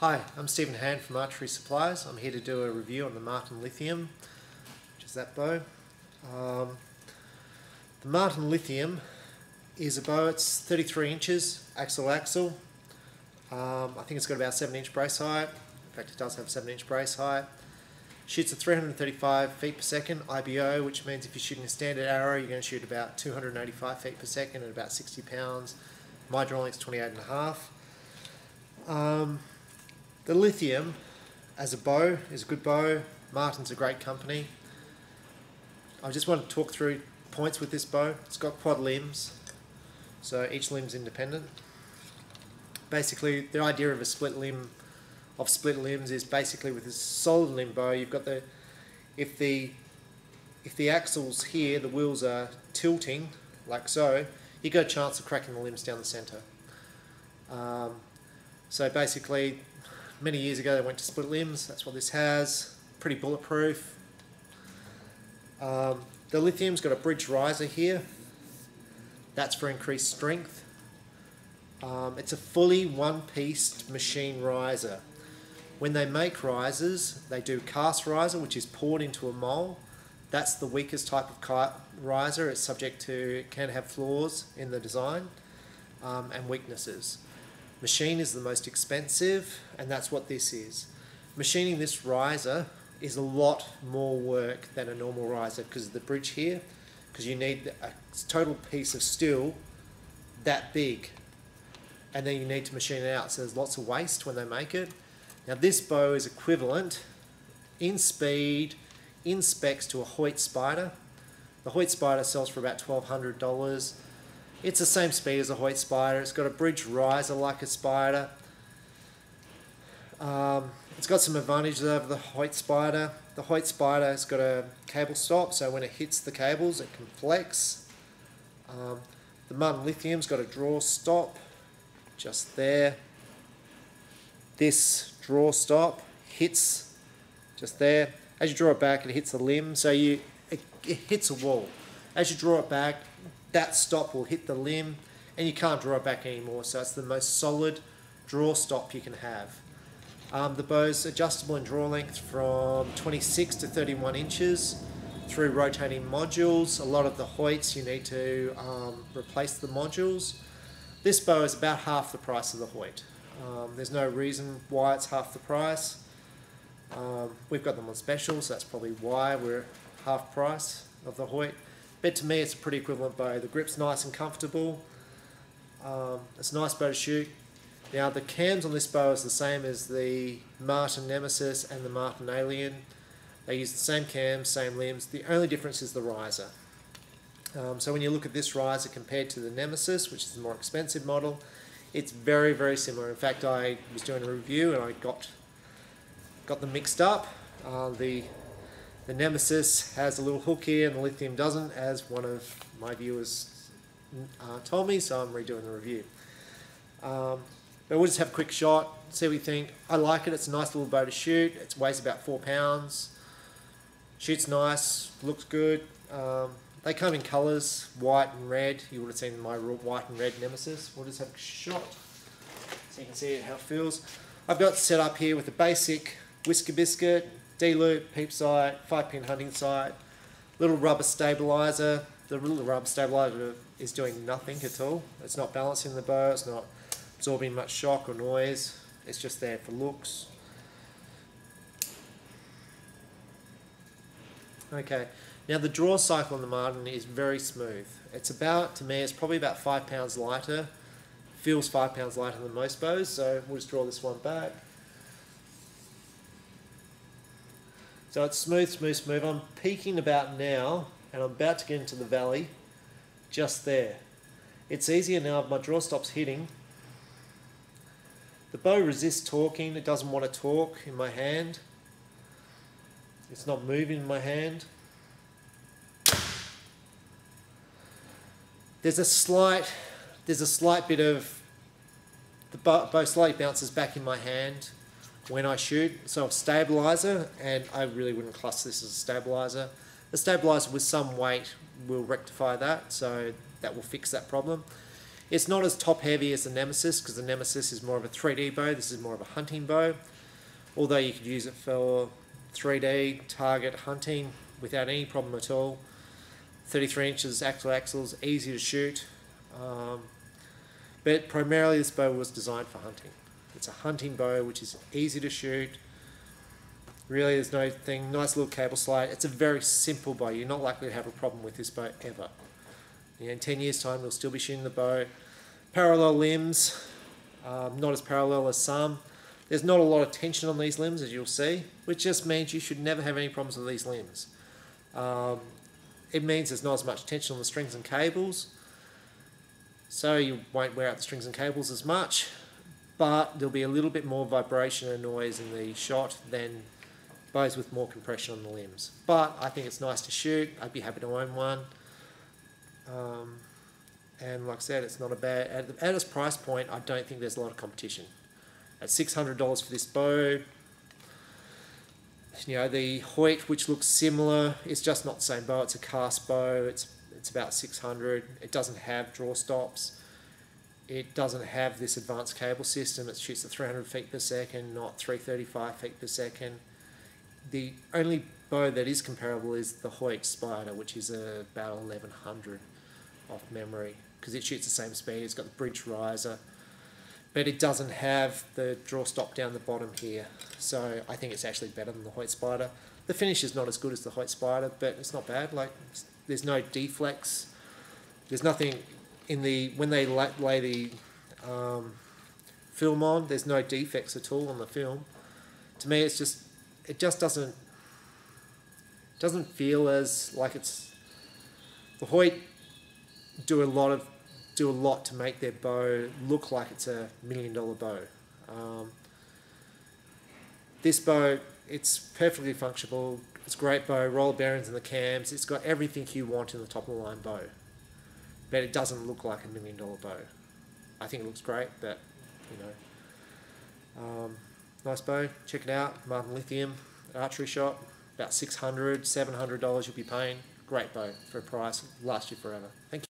Hi, I'm Steven Hann from Archery Supplies. I'm here to do a review on the Martin Lithium, which is that bow. Um, the Martin Lithium is a bow, it's 33 inches, axle axle. Um, I think it's got about 7 inch brace height. In fact, it does have 7 inch brace height. Shoots at 335 feet per second IBO, which means if you're shooting a standard arrow, you're going to shoot about 285 feet per second at about 60 pounds. My drawing is 28 and a half. Um, the lithium as a bow is a good bow. Martin's a great company. I just want to talk through points with this bow. It's got quad limbs, so each limb's independent. Basically, the idea of a split limb of split limbs is basically with a solid limb bow, you've got the if the if the axles here, the wheels are tilting like so, You've got a chance of cracking the limbs down the centre. Um, so basically, many years ago they went to split limbs. That's what this has. Pretty bulletproof. Um, the lithium's got a bridge riser here. That's for increased strength. Um, it's a fully one-pieced machine riser. When they make risers, they do cast riser, which is poured into a mold. That's the weakest type of riser. It's subject to, can have flaws in the design um, and weaknesses. Machine is the most expensive, and that's what this is. Machining this riser is a lot more work than a normal riser because of the bridge here, because you need a total piece of steel that big, and then you need to machine it out. So there's lots of waste when they make it. Now this bow is equivalent in speed, in specs to a Hoyt Spider. The Hoyt Spider sells for about $1,200 it's the same speed as a Hoyt Spider. It's got a bridge riser like a Spider. Um, it's got some advantages over the Hoyt Spider. The Hoyt Spider has got a cable stop, so when it hits the cables, it can flex. Um, the Martin Lithium's got a draw stop, just there. This draw stop hits just there. As you draw it back, it hits the limb, so you it, it hits a wall. As you draw it back, that stop will hit the limb and you can't draw it back anymore. So it's the most solid draw stop you can have. Um, the bow's adjustable in draw length from 26 to 31 inches through rotating modules. A lot of the Hoyts you need to um, replace the modules. This bow is about half the price of the Hoyt. Um, there's no reason why it's half the price. Um, we've got them on special, so that's probably why we're half price of the Hoyt. But to me, it's a pretty equivalent bow. The grip's nice and comfortable. Um, it's a nice bow to shoot. Now the cams on this bow is the same as the Martin Nemesis and the Martin Alien. They use the same cams, same limbs. The only difference is the riser. Um, so when you look at this riser compared to the Nemesis, which is the more expensive model, it's very, very similar. In fact, I was doing a review and I got got them mixed up. Uh, the the Nemesis has a little hook here and the Lithium doesn't, as one of my viewers uh, told me, so I'm redoing the review. Um, but we'll just have a quick shot, see what you think. I like it, it's a nice little bow to shoot. It weighs about four pounds. Shoots nice, looks good. Um, they come in colours, white and red. You would have seen my white and red Nemesis. We'll just have a shot so you can see how it feels. I've got set up here with a basic whisker biscuit, D-loop, peep sight, 5-pin hunting sight, little rubber stabilizer. The little rubber stabilizer is doing nothing at all. It's not balancing the bow, it's not absorbing much shock or noise. It's just there for looks. Okay, now the draw cycle on the Martin is very smooth. It's about, to me, it's probably about five pounds lighter. Feels five pounds lighter than most bows, so we'll just draw this one back. So it's smooth, smooth, smooth. I'm peaking about now, and I'm about to get into the valley, just there. It's easier now, my draw stop's hitting. The bow resists torquing, it doesn't want to torque in my hand. It's not moving in my hand. There's a slight, there's a slight bit of, the bow slightly bounces back in my hand when I shoot. So a stabilizer, and I really wouldn't class this as a stabilizer. A stabilizer with some weight will rectify that, so that will fix that problem. It's not as top heavy as the Nemesis because the Nemesis is more of a 3D bow. This is more of a hunting bow. Although you could use it for 3D target hunting without any problem at all. 33 inches axle axles, easy to shoot. Um, but primarily this bow was designed for hunting. It's a hunting bow which is easy to shoot. Really there's no thing, nice little cable slide. It's a very simple bow. You're not likely to have a problem with this bow ever. in 10 years time we'll still be shooting the bow. Parallel limbs, um, not as parallel as some. There's not a lot of tension on these limbs as you'll see, which just means you should never have any problems with these limbs. Um, it means there's not as much tension on the strings and cables, so you won't wear out the strings and cables as much, but there'll be a little bit more vibration and noise in the shot than bows with more compression on the limbs. But I think it's nice to shoot. I'd be happy to own one. Um, and like I said, it's not a bad, at, at its price point, I don't think there's a lot of competition. At $600 for this bow, you know, the Hoyt, which looks similar, it's just not the same bow. It's a cast bow. It's it's about 600. It doesn't have draw stops. It doesn't have this advanced cable system. It shoots at 300 feet per second, not 335 feet per second. The only bow that is comparable is the Hoyt Spider, which is about 1100 off memory, because it shoots the same speed. It's got the bridge riser but it doesn't have the draw stop down the bottom here. So I think it's actually better than the Hoyt Spider. The finish is not as good as the Hoyt Spider, but it's not bad. Like there's no deflex. There's nothing in the when they lay the um, film on. There's no defects at all on the film. To me, it's just it just doesn't doesn't feel as like it's the Hoyt do a lot of do a lot to make their bow look like it's a million dollar bow. Um, this bow, it's perfectly functional. It's a great bow, roller bearings in the cams. It's got everything you want in the top of the line bow. But it doesn't look like a million dollar bow. I think it looks great, but you know. Um, nice bow, check it out. Martin Lithium archery shop, about $600, $700 you'll be paying. Great bow for a price, last you forever. Thank you.